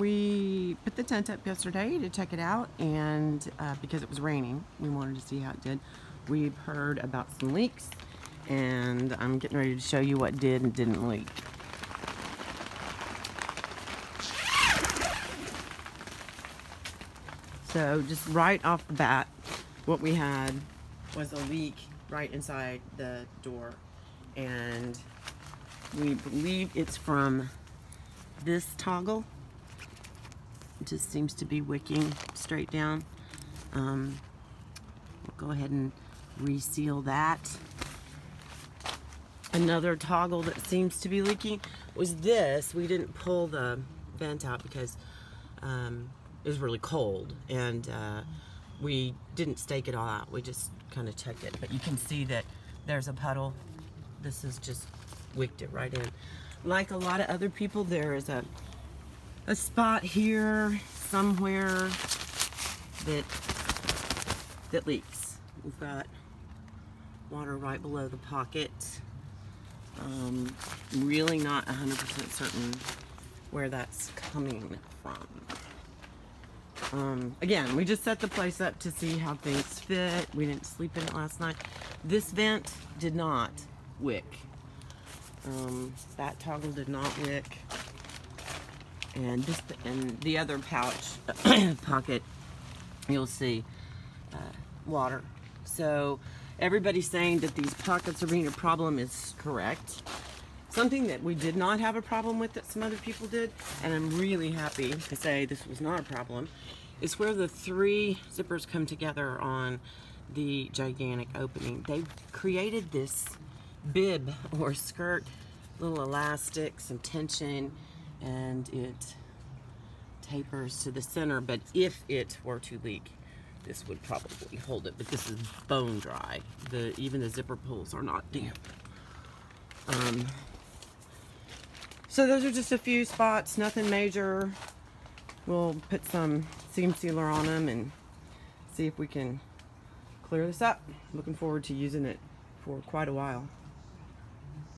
We put the tent up yesterday to check it out, and uh, because it was raining, we wanted to see how it did. We've heard about some leaks, and I'm getting ready to show you what did and didn't leak. So just right off the bat, what we had was a leak right inside the door. And we believe it's from this toggle. Just seems to be wicking straight down. Um, we'll go ahead and reseal that. Another toggle that seems to be leaking was this. We didn't pull the vent out because um, it was really cold and uh, we didn't stake it all out. We just kind of checked it. But you can see that there's a puddle. This is just wicked it right in. Like a lot of other people, there is a a spot here somewhere that that leaks. We've got water right below the pocket. Um, really not 100% certain where that's coming from. Um, again, we just set the place up to see how things fit. We didn't sleep in it last night. This vent did not wick. Um, that toggle did not wick. And this and the other pouch pocket, you'll see uh, water. So everybody saying that these pockets are being a problem is correct. Something that we did not have a problem with that some other people did, and I'm really happy to say this was not a problem, is where the three zippers come together on the gigantic opening. They've created this bib or skirt, little elastic, some tension, and it tapers to the center, but if it were to leak, this would probably hold it, but this is bone dry. The Even the zipper pulls are not damp. Um, so those are just a few spots, nothing major. We'll put some seam sealer on them and see if we can clear this up. Looking forward to using it for quite a while.